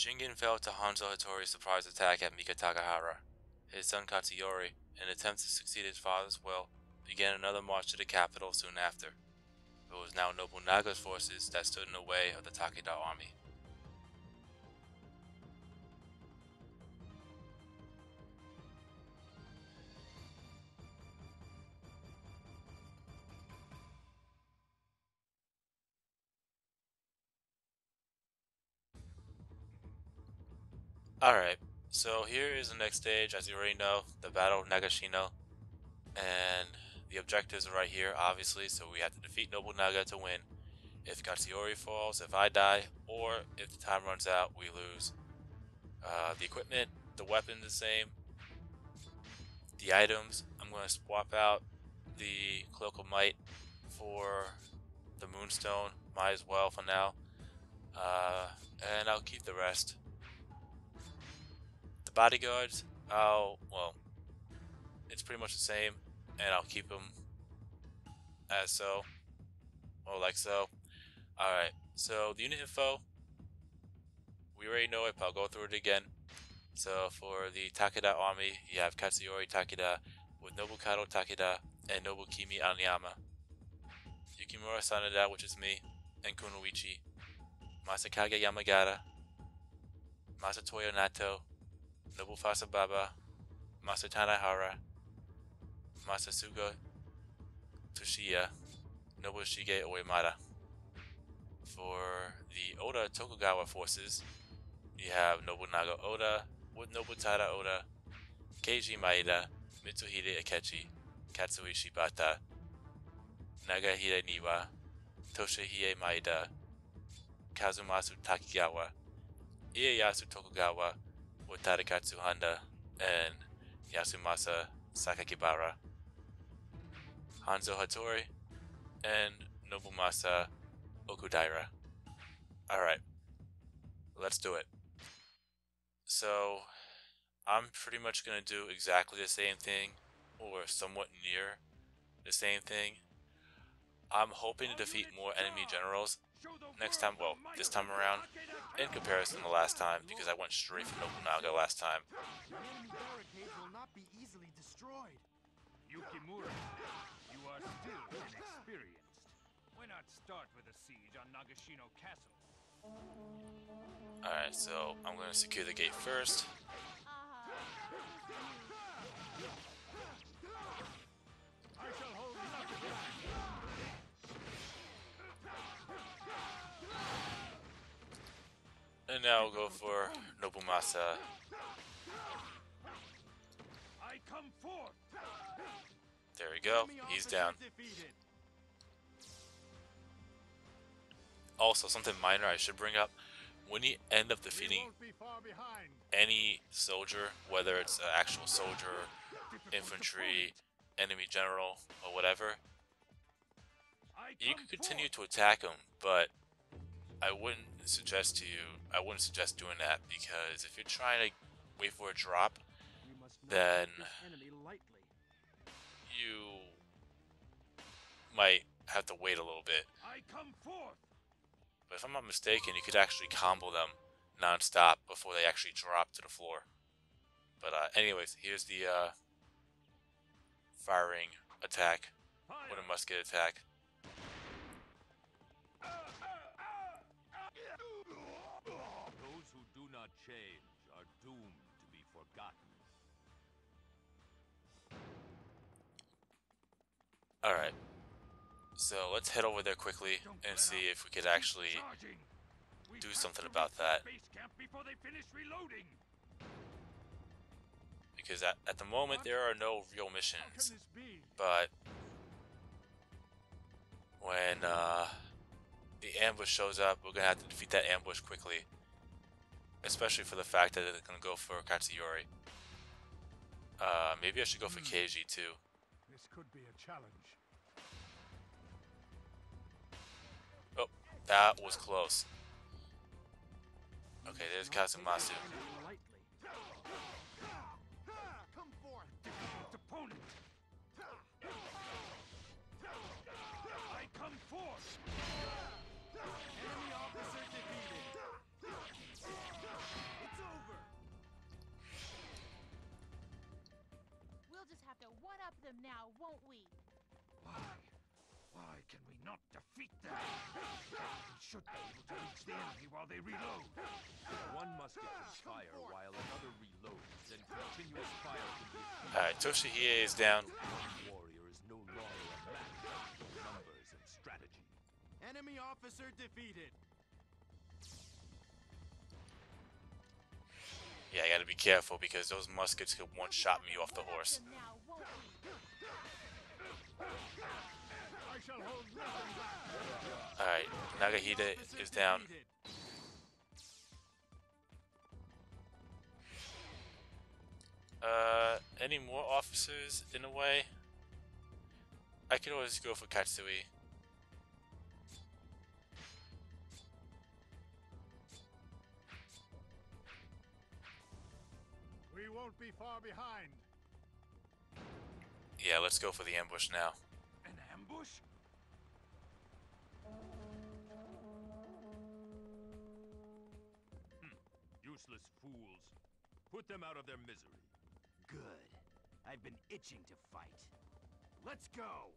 Shingen fell to Hanzo Hattori's surprise attack at Mikatagahara. His son Katsuyori, in an attempt to succeed his father's will, began another march to the capital soon after. It was now Nobunaga's forces that stood in the way of the Takeda army. Alright, so here is the next stage, as you already know, the Battle of Nagashino. And the objectives are right here, obviously, so we have to defeat Nobunaga to win. If Katsuyori falls, if I die, or if the time runs out, we lose. Uh, the equipment, the weapon the same. The items, I'm going to swap out the Cloak of Might for the Moonstone, might as well for now. Uh, and I'll keep the rest. The bodyguards, I'll, well, it's pretty much the same, and I'll keep them as so, or like so. Alright, so the unit info, we already know it, but I'll go through it again. So for the Takeda army, you have Katsuyori Takeda with Nobukado Takeda and Nobukimi Anayama. Yukimura Sanada, which is me, and Kunoichi. Masakage Yamagata. Masatoyo Naito. Nobufusa Baba, Masatane Hara, Masatsugu Tsuchiya, Nobushige Uemura. For the Oda Tokugawa forces, you have Nobunaga Oda with Nobutada Oda, Keiji Maeda, Mitsuhide Akechi, Katsuie Shibata, Nagahide Niwa, Toshiie Maeda, Kazumasu Takigawa, Ieyasu Tokugawa, with Tadakatsu Honda and Yasumasa Sakakibara, Hanzo Hattori, and Nobumasa Okudaira. Alright, let's do it. So, I'm pretty much going to do exactly the same thing, or somewhat near the same thing. I'm hoping to defeat more enemy generals next time, well, this time around, in comparison to the last time, because I went straight for Nobunaga last time. Yukimura, you are still inexperienced. Why not start with a siege on Nagashino Castle? Alright, so I'm to secure the gate first. And now we'll go for Nobumasa. There we go. He's down. Also, something minor I should bring up. When you end up defeating any soldier, whether it's an actual soldier, infantry, enemy general, or whatever, you can continue to attack them, but I wouldn't suggest to you, I wouldn't suggest doing that because if you're trying to wait for a drop, then you might have to wait a little bit. But if I'm not mistaken, you could actually combo them non-stop before they actually drop to the floor. But uh, anyways, here's the uh, firing attack, with a musket attack. Alright. So let's head over there quickly and see if we could actually do something about that. Because at, at the moment there are no real missions. But when uh, the ambush shows up, we're going to have to defeat that ambush quickly. Especially for the fact that it's going to go for Katsuyori. Uh, maybe I should go for hmm. Keiji too. This could be a challenge. Oh, that was close. Okay, there's them now, won't we? Why? Why can we not defeat them? We should be able to reach the enemy while they reload. One musket can fire while another reloads, then continuous fire can be... Alright, Toshi here is down. Warrior is no longer a match numbers and strategy. Enemy officer defeated. Yeah, I gotta be careful because those muskets could one-shot me off the horse. Alright, Officer is down. Uh, any more officers in a way? I could always go for Katsuie. We won't be far behind. Yeah, let's go for the ambush now. An ambush? Hmm. Useless fools. Put them out of their misery. Good. I've been itching to fight. Let's go.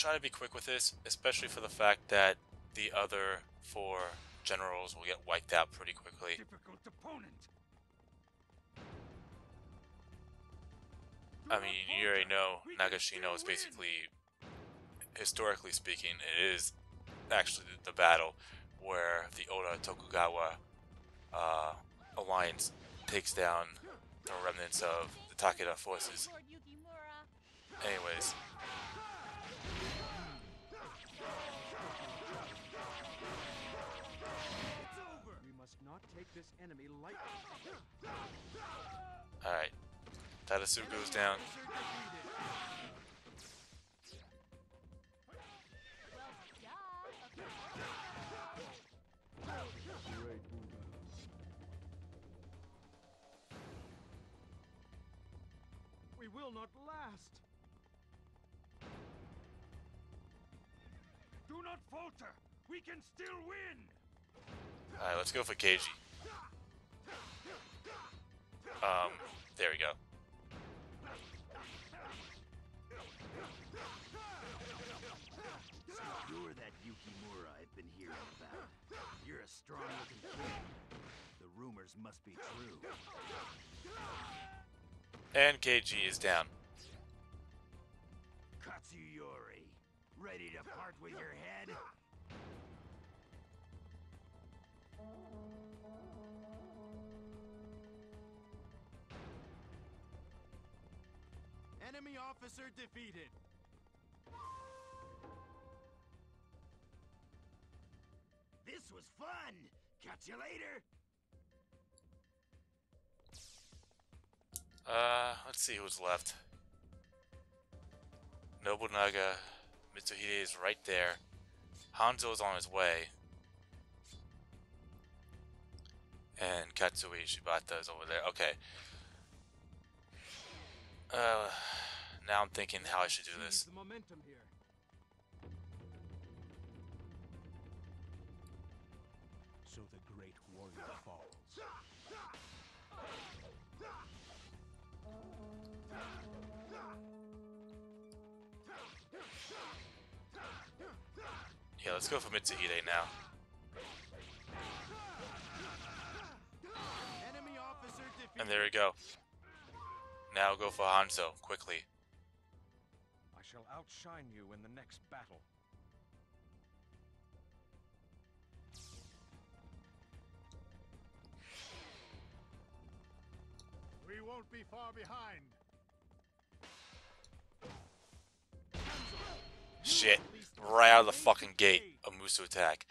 Try to be quick with this, especially for the fact that the other four generals will get wiped out pretty quickly. Difficult opponent. I mean, you already know Nagashino is basically, historically speaking, it is actually the battle where the Oda Tokugawa uh, alliance takes down the remnants of the Takeda forces. Anyways, enemy lightly. alright. Tadasu goes down. Officer defeated. Well, yeah, of course. We will not last. Do not falter. We can still win. Alright, let's go for Keiji. Um, there we go. So you're that Yukimura I've been hearing about. You're a strong-looking kid. The rumors must be true. And Keiji is down. Katsuyori, ready to part with your head? Enemy officer defeated. This was fun. Catch you later. Uh, let's see who's left. Nobunaga, Mitsuhide is right there. Hanzo's on his way. And Katsuie Shibata is over there. Okay. Uh, now I'm thinking how I should do this. Seize the momentum here. So the great warrior falls. Yeah, let's go for Mitsuhide now. Enemy officer defeated. And there we go. Now go for Hanzo, quickly. I outshine you in the next battle. We won't be far behind. Shit. Right out of the fucking gate, a Musou attack.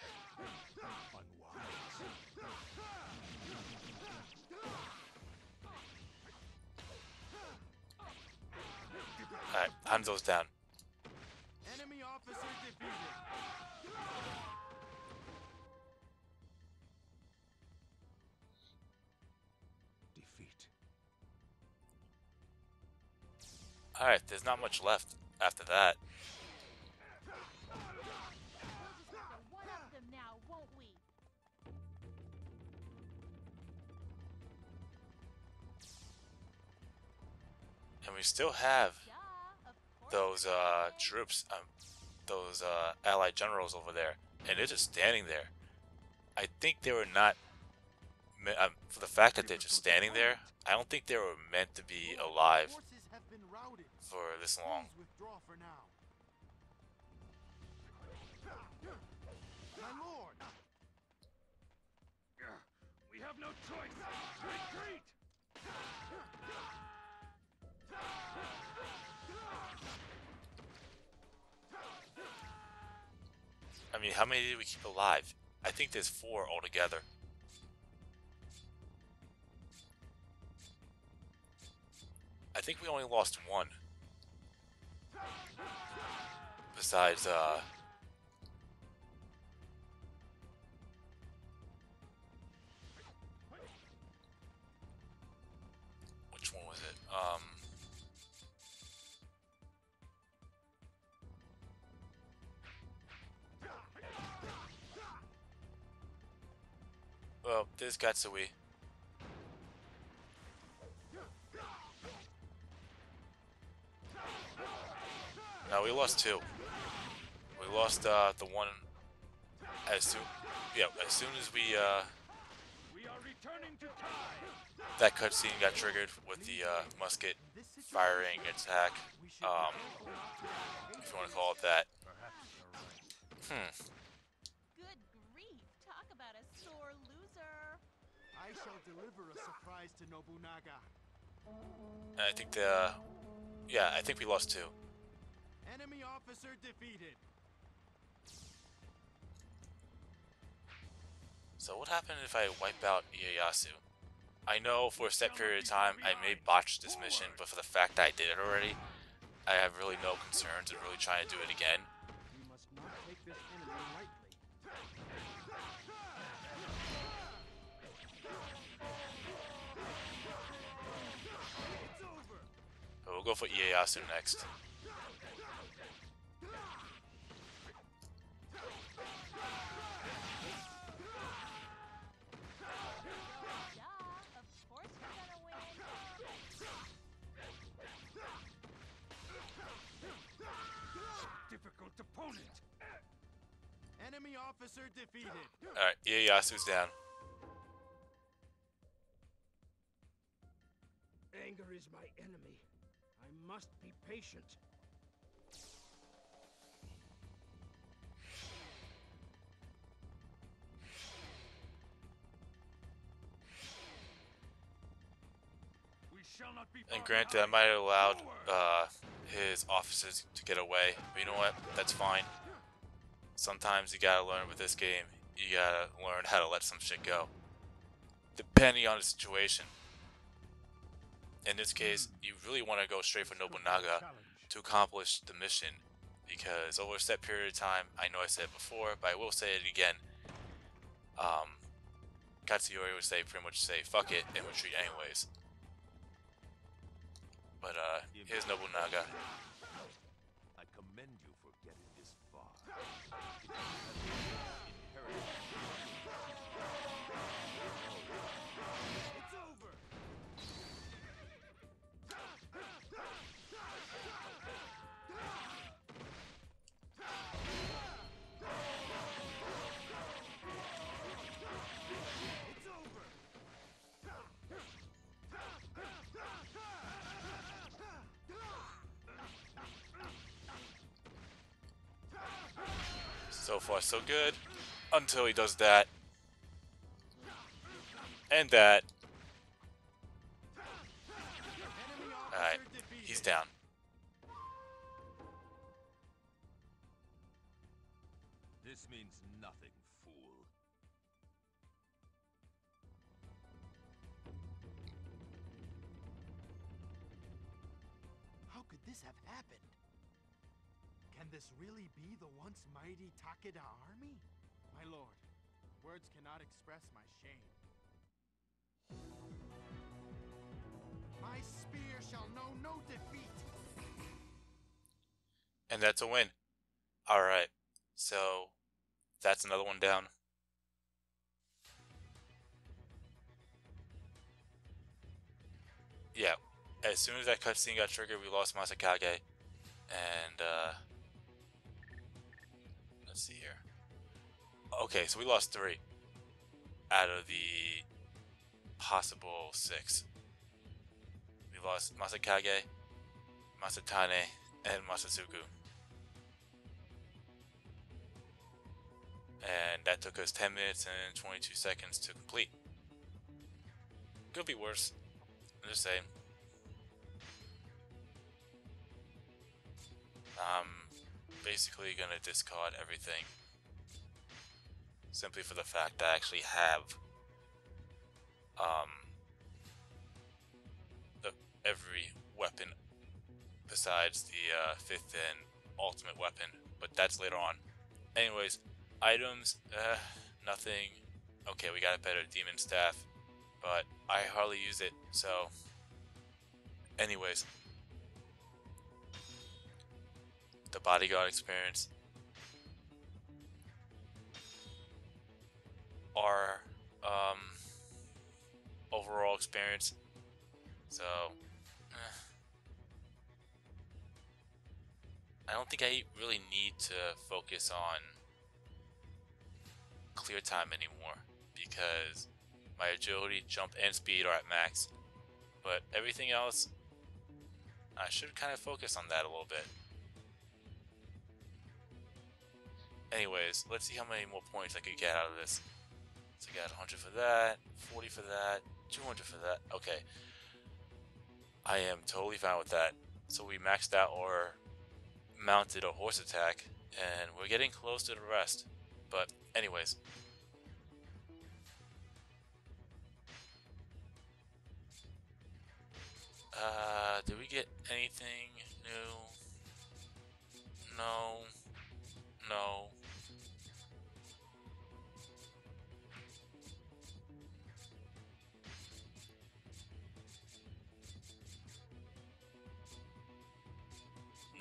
Alright, Hanzo's down. Alright, there's not much left after that. And we still have those uh, troops, um, those uh, allied generals over there, and they're just standing there. I think they were not, um, for the fact that they're just standing there, I don't think they were meant to be alive for this long. Withdraw for now. My lord! We have no choice. Retreat! I mean, how many did we keep alive? I think there's four altogether. I think we only lost one. Besides, uh. Which one was it? Um. Well, there's Gatsui. No, we lost two. We lost uh, the one as soon, yeah, as soon as we uh, We are returning to Tai. that cutscene got triggered with the uh, musket In this situation, firing attack, um, be careful not to engage if you want to call it that. Perhaps you're right. Hmm. Good grief, talk about a sore loser. I shall deliver a surprise to Nobunaga. And I think the, yeah, I think we lost two. Enemy officer defeated. So what happened if I wipe out Ieyasu? I know for a set period of time I may botch this mission, but for the fact that I did it already, I have really no concerns in really trying to do it again. We'll go for Ieyasu next. Alright, Ieyasu's down. Anger is my enemy. I must be patient. We shall not be And granted, I might have allowed uh, his officers to get away, but you know what? That's fine. Sometimes you gotta learn with this game. You gotta learn how to let some shit go, depending on the situation. In this case, you really want to go straight for Nobunaga to accomplish the mission, because over a set period of time, I know I said it before, but I will say it again. Um, Katsuyori would say pretty much say fuck it and retreat anyways. But uh, here's Nobunaga. So far, so good. Until he does that. And that. Alright, he's down. Be the once mighty Takeda army? My lord, words cannot express my shame. My spear shall know no defeat. And that's a win. Alright. So, that's another one down. Yeah. as soon as that cutscene got triggered, we lost Masakage, and uh, let's see here. Okay, so we lost three out of the possible six. We lost Masakage, Masatane, and Masatsugu. And that took us 10 minutes and 22 seconds to complete. Could be worse. I'm just saying. I'm basically gonna discard everything. Simply for the fact I actually have um the, every weapon besides the uh, fifth and ultimate weapon, but that's later on. Anyways, items, uh, nothing. Okay, we got a better demon staff, but I hardly use it, so. Anyways, the bodyguard experience, our um, overall experience. So, eh. I don't think I really need to focus on clear time anymore because my agility, jump, and speed are at max. But everything else, I should kind of focus on that a little bit. Anyways, let's see how many more points I could get out of this. So I got 100 for that, 40 for that, 200 for that. Okay. I am totally fine with that. So we maxed out our mounted a horse attack, and we're getting close to the rest. But anyways. Uh,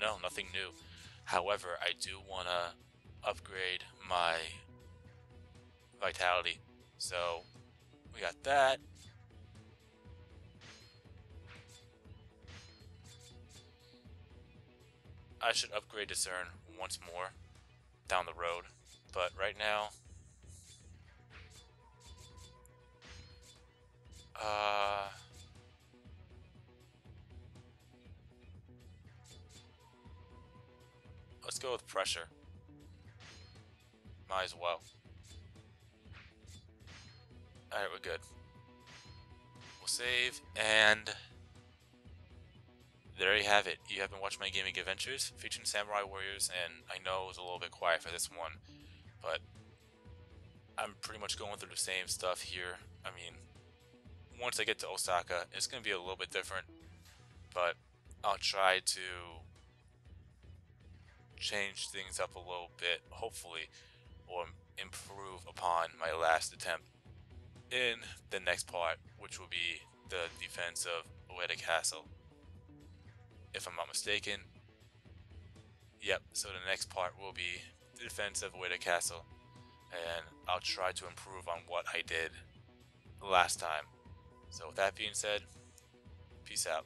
No, nothing new. However, I do want to upgrade my vitality. So, we got that. I should upgrade Discern once more down the road. But right now, uh, let's go with pressure. Might as well. Alright, we're good. We'll save, and there you have it. You have been watching my gaming adventures featuring Samurai Warriors, and I know it was a little bit quiet for this one, but I'm pretty much going through the same stuff here. I mean, once I get to Osaka, it's going to be a little bit different, but I'll try to change things up a little bit, hopefully, or improve upon my last attempt in the next part, which will be the defense of Ueda Castle. If I'm not mistaken. Yep, so the next part will be the defense of Ueda Castle. And I'll try to improve on what I did last time. So with that being said, peace out.